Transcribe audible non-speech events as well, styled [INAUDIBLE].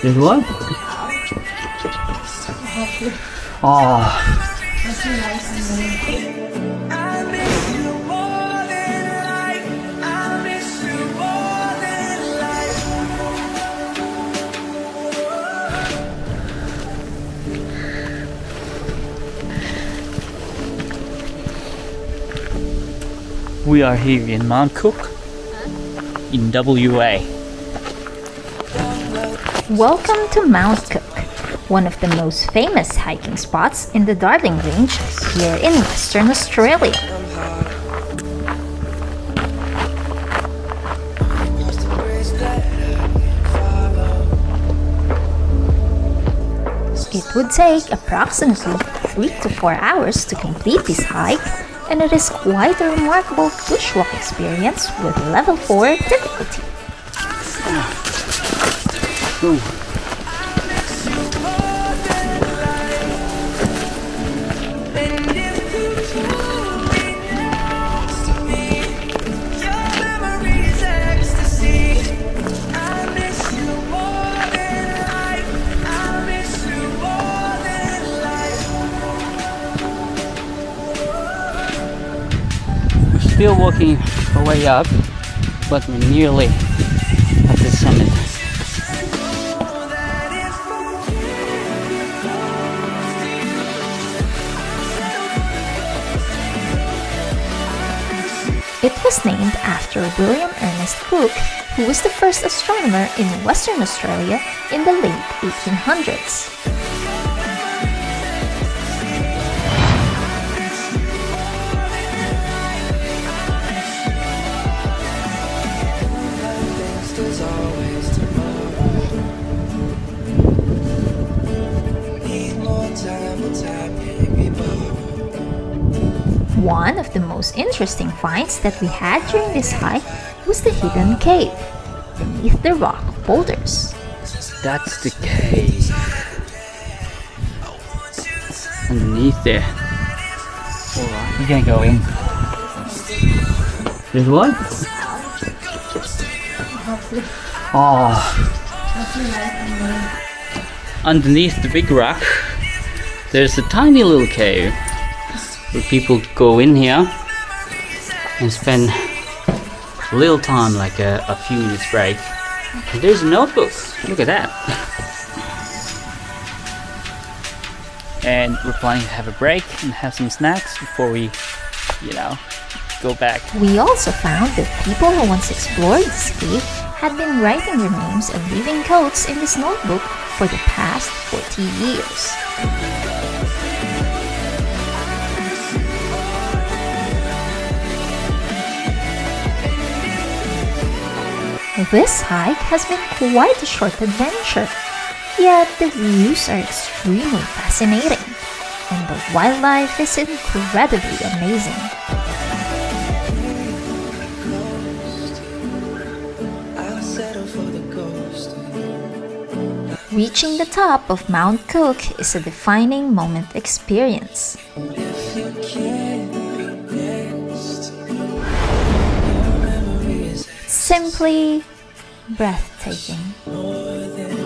There's what? Oh, we are here in Mount Cooke in WA. Welcome to Mount Cooke, one of the most famous hiking spots in the Darling Range here in Western Australia. It would take approximately 3 to 4 hours to complete this hike, and it is quite a remarkable bushwalk experience with level 4 difficulty. We're still walking our way up, but we're nearly at the summit. It was named after William Ernest Cooke, who was the first astronomer in Western Australia in the late 1800s. there's One of the most interesting finds that we had during this hike was the hidden cave beneath the rock boulders. That's the cave. Underneath there. Alright, we're gonna go in. There's what? Oh. Underneath the big rock, there's a tiny little cave where people go in here and spend a little time, like a, a few minutes break. And there's a notebook. Look at that. [LAUGHS] and we're planning to have a break and have some snacks before we, you know, go back. We also found that people who once explored this cave had been writing their names and leaving codes in this notebook for the past 40 years. This hike has been quite a short adventure, yet the views are extremely fascinating, and the wildlife is incredibly amazing. Reaching the top of Mount Cooke is a defining moment experience. Simply breathtaking.